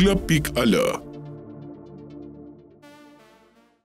nga pikë